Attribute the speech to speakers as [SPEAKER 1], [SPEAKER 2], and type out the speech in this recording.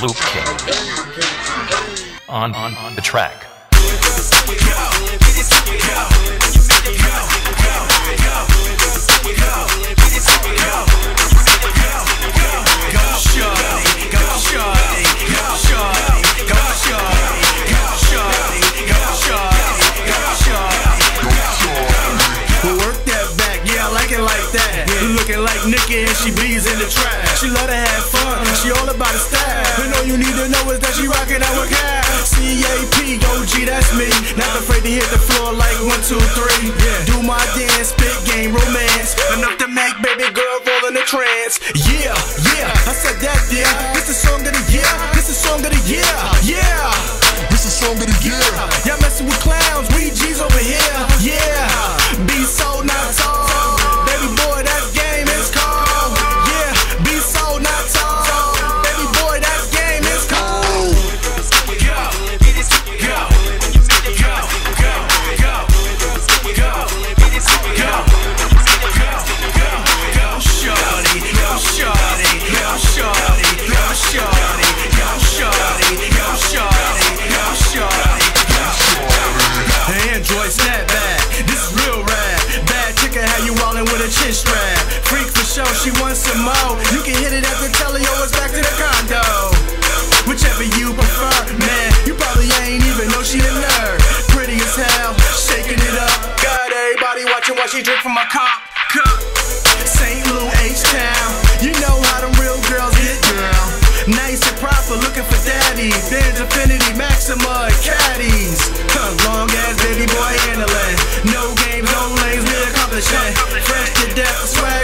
[SPEAKER 1] Loop King. On, on, on the track.
[SPEAKER 2] Like Nicki and she bleeds in the trap. She love to have fun, she all about the style. And all you need to know is that she rockin' out with Cap. C-A-P, OG, that's me. Not afraid to hit the floor like one, two, three. Do my dance, spit game, romance. Enough to make baby girl roll in a trance. Yeah, yeah, I said that, yeah. This is song of the year, this is song of the year. Yeah,
[SPEAKER 3] This is song of the year.
[SPEAKER 2] y'all messing with clowns, we G's over here. Yeah, be so not rollin' with a chin strap? Freak for show, she wants some more. You can hit it at the telly, or it's back to the condo. Whichever you prefer, man. You probably ain't even know she a nerd. Pretty as hell, shaking it up. Got everybody watching while she drink from my cup. cup. St. Louis H Town, you know how them real girls get down. Nice and proper, looking for daddy. Benz Infiniti, Maxima, Caddies. swag.